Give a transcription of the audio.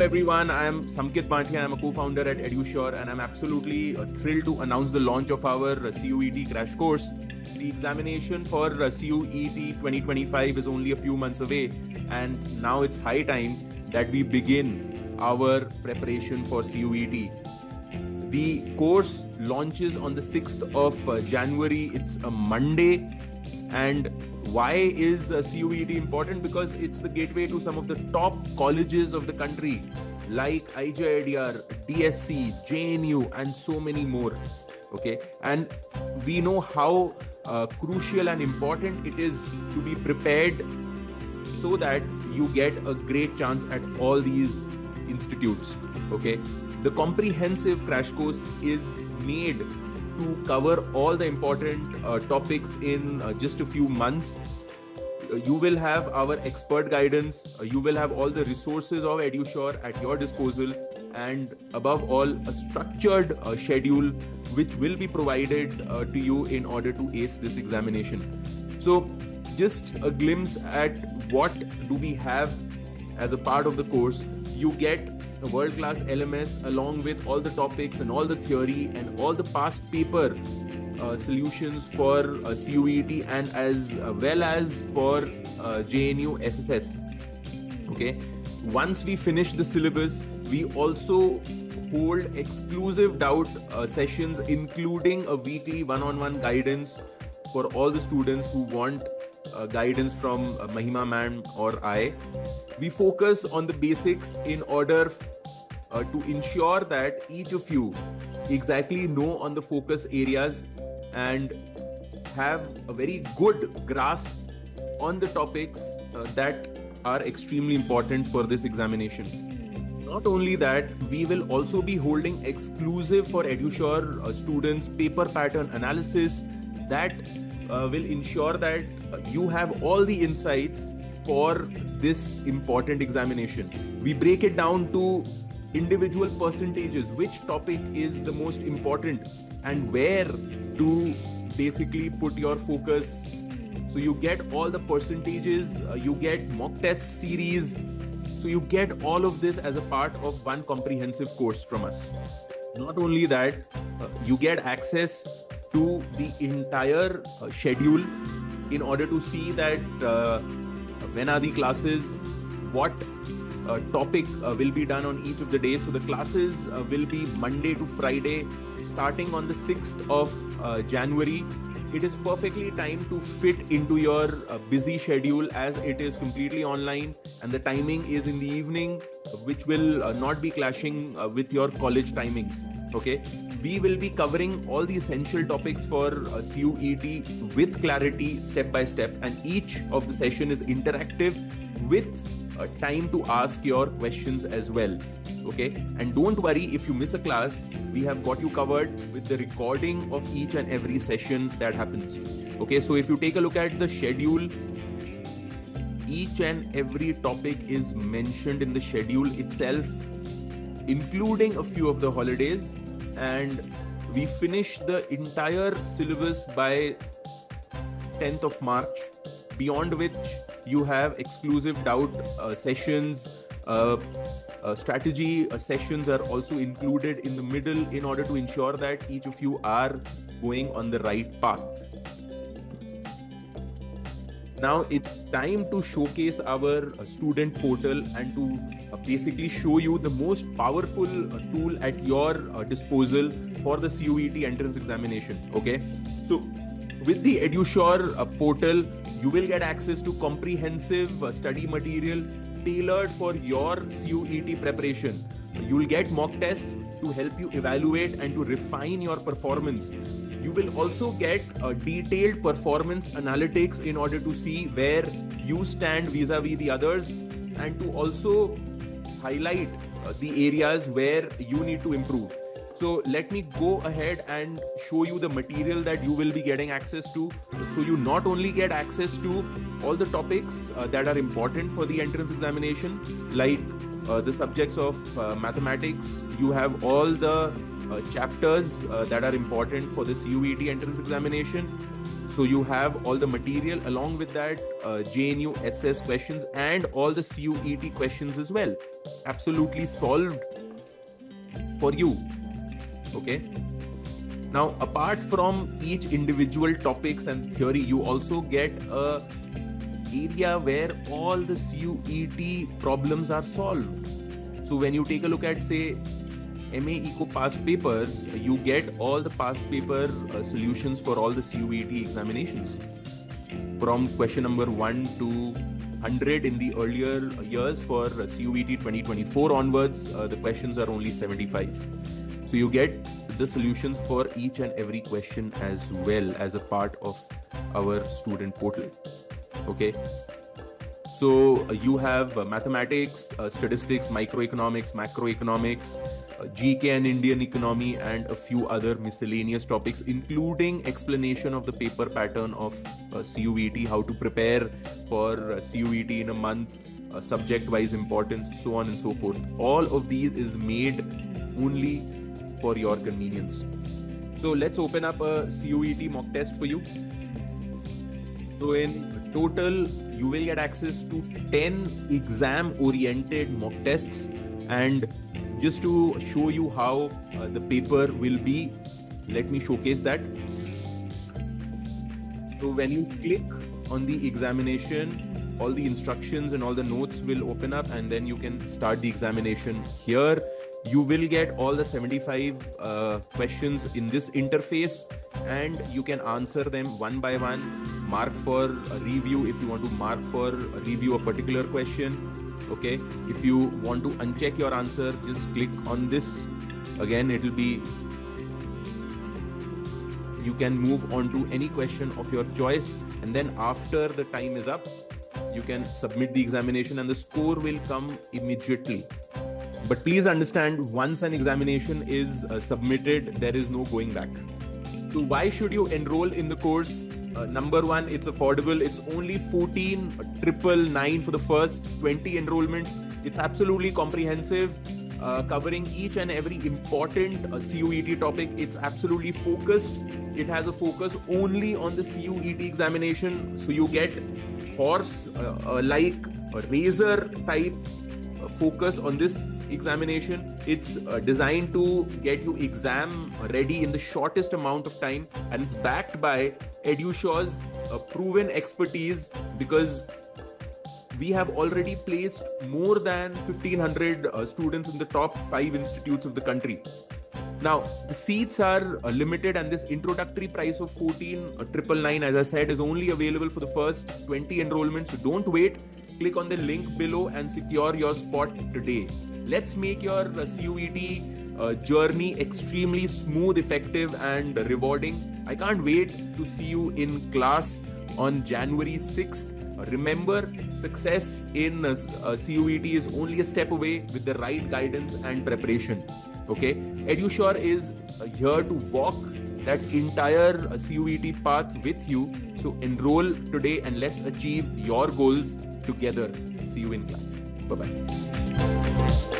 everyone. I am Samkit Bhatia. I'm a co-founder at EduSure, and I'm absolutely uh, thrilled to announce the launch of our uh, CUET crash course. The examination for uh, CUET 2025 is only a few months away, and now it's high time that we begin our preparation for CUET. The course launches on the 6th of January. It's a Monday, and why is uh, CUET important? Because it's the gateway to some of the top colleges of the country, like IGIDR, DSE, JNU, and so many more. Okay, and we know how uh, crucial and important it is to be prepared so that you get a great chance at all these institutes. Okay, the comprehensive crash course is made to cover all the important uh, topics in uh, just a few months. Uh, you will have our expert guidance, uh, you will have all the resources of EduSure at your disposal, and above all, a structured uh, schedule which will be provided uh, to you in order to ace this examination. So, just a glimpse at what do we have as a part of the course. You get a world class LMS along with all the topics and all the theory and all the past paper uh, solutions for uh, CUET and as uh, well as for uh, JNU SSS. Okay, once we finish the syllabus, we also hold exclusive doubt uh, sessions, including a weekly one on one guidance for all the students who want uh, guidance from uh, Mahima Man or I. We focus on the basics in order uh, to ensure that each of you exactly know on the focus areas and have a very good grasp on the topics uh, that are extremely important for this examination. Not only that, we will also be holding exclusive for EduSure uh, students paper pattern analysis that will ensure that uh, you have all the insights for this important examination. We break it down to individual percentages, which topic is the most important, and where to basically put your focus. So you get all the percentages, uh, you get mock test series. So you get all of this as a part of one comprehensive course from us. Not only that, uh, you get access to the entire uh, schedule in order to see that uh, when are the classes, what uh, topic uh, will be done on each of the days. So the classes uh, will be Monday to Friday, starting on the 6th of uh, January. It is perfectly time to fit into your busy schedule as it is completely online and the timing is in the evening, which will not be clashing with your college timings. Okay, we will be covering all the essential topics for CUET with clarity, step by step, and each of the session is interactive with uh, time to ask your questions as well. Okay, and don't worry if you miss a class, we have got you covered with the recording of each and every session that happens. Okay, so if you take a look at the schedule, each and every topic is mentioned in the schedule itself, including a few of the holidays, and we finish the entire syllabus by 10th of March, beyond which you have exclusive doubt uh, sessions. Uh, uh, strategy uh, sessions are also included in the middle in order to ensure that each of you are going on the right path. Now it's time to showcase our uh, student portal and to uh, basically show you the most powerful uh, tool at your disposal for the CUET entrance examination. Okay, so with the EduSure portal, you will get access to comprehensive study material tailored for your CUET preparation. You will get mock tests to help you evaluate and to refine your performance. You will also get detailed performance analytics in order to see where you stand vis a vis the others and to also highlight uh, the areas where you need to improve. So let me go ahead and show you the material that you will be getting access to. So you not only get access to all the topics uh, that are important for the entrance examination, like uh, the subjects of uh, mathematics, you have all the uh, chapters uh, that are important for the CUET entrance examination. So you have all the material along with that uh, JNU SS questions and all the CUET questions as well. Absolutely solved for you. Okay. Now, apart from each individual topics and theory, you also get a area where all the CUET problems are solved. So when you take a look at say MA Eco past papers, you get all the past paper uh, solutions for all the CUET examinations. From question number 1 to 100 in the earlier years for uh, CUET 2024 onwards, uh, the questions are only 75. So you get the solutions for each and every question as well as a part of our student portal. Okay? So uh, you have uh, mathematics uh, statistics microeconomics macroeconomics uh, gk and indian economy and a few other miscellaneous topics including explanation of the paper pattern of uh, cuet how to prepare for uh, cuet in a month subject wise importance so on and so forth. All of these is made only for your convenience so let's open up a cuet mock test for you so in total, you will get access to 10 exam oriented mock tests. And just to show you how uh, the paper will be, let me showcase that. So when you click on the examination, all the instructions and all the notes will open up and then you can start the examination here. You will get all the 75 uh, questions in this interface and you can answer them one by one. Mark for review if you want to mark for review a particular question okay? If you want to uncheck your answer just click on this. Again it will be you can move on to any question of your choice and then after the time is up you can submit the examination and the score will come immediately but please understand once an examination is uh, submitted there is no going back so why should you enroll in the course? Uh, number one, it's affordable. It's only 14 triple nine for the first 20 enrollments. It's absolutely comprehensive, uh, covering each and every important uh, CUET topic. It's absolutely focused. It has a focus only on the CUET examination. So you get horse uh, uh, like razor type focus on this examination. It's uh, designed to get you exam ready in the shortest amount of time, and it's backed by EduSure's uh, proven expertise because we have already placed more than 1500 uh, students in the top five institutes of the country. Now, the seats are uh, limited, and this introductory price of 14,999, uh, as I said, is only available for the first 20 enrollments. So don't wait. Click on the link below and secure your spot today. Let's make your CUET uh, journey extremely smooth, effective, and rewarding. I can't wait to see you in class on January 6th. Remember, success in uh, CUET is only a step away with the right guidance and preparation. Okay, EduSure is uh, here to walk that entire uh, CUET path with you. So enroll today and let's achieve your goals together. See you in class. Bye bye.